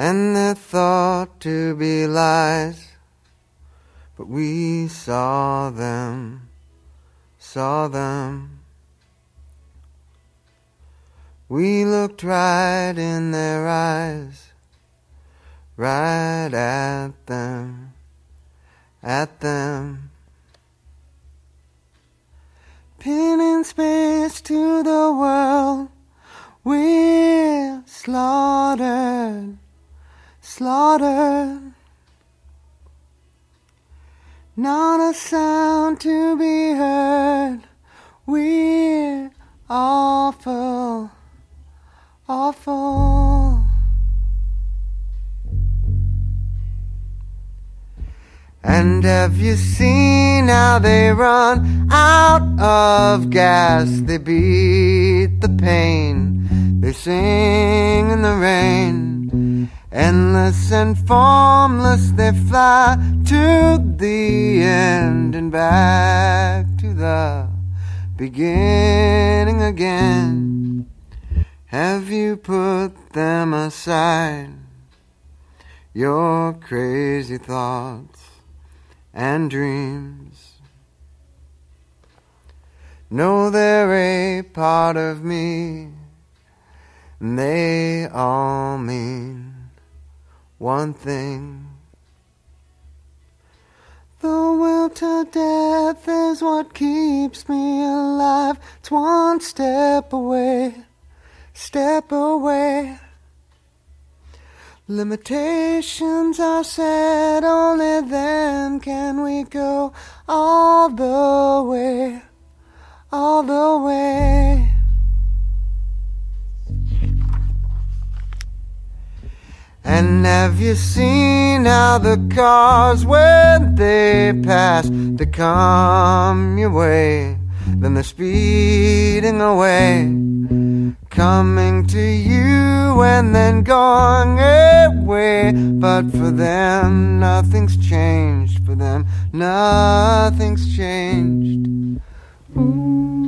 and they're thought to be lies. But we saw them, saw them. We looked right in their eyes, right at them, at them. Pinning space to the world, we're slaughtered, slaughtered. Not a sound to be heard. We're awful, awful. And have you seen how they run out of gas? They beat the pain, they sing in the rain. Endless and formless, they fly to the end and back to the beginning again. Have you put them aside? Your crazy thoughts and dreams. Know they're a part of me, and they all mean one thing. The will to death is what keeps me alive. It's one step away, step away. Limitations are set, only then can we go all the And have you seen how the cars, when they pass, to come your way, then they're speeding away, coming to you and then going away. But for them, nothing's changed. For them, nothing's changed. Ooh.